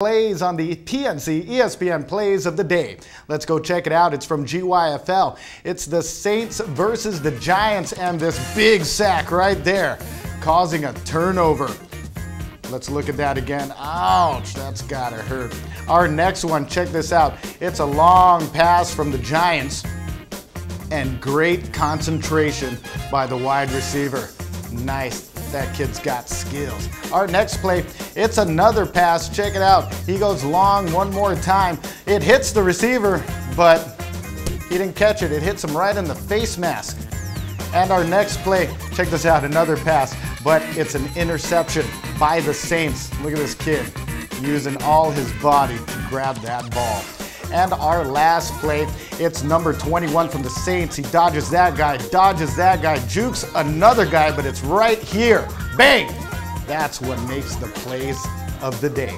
plays on the PNC ESPN plays of the day. Let's go check it out. It's from GYFL. It's the Saints versus the Giants and this big sack right there causing a turnover. Let's look at that again. Ouch, that's gotta hurt. Our next one, check this out. It's a long pass from the Giants and great concentration by the wide receiver. Nice that kid's got skills. Our next play, it's another pass. Check it out. He goes long one more time. It hits the receiver, but he didn't catch it. It hits him right in the face mask. And our next play, check this out, another pass, but it's an interception by the Saints. Look at this kid using all his body to grab that ball. And our last play, it's number 21 from the Saints. He dodges that guy, dodges that guy, jukes another guy, but it's right here. Bang! That's what makes the plays of the day.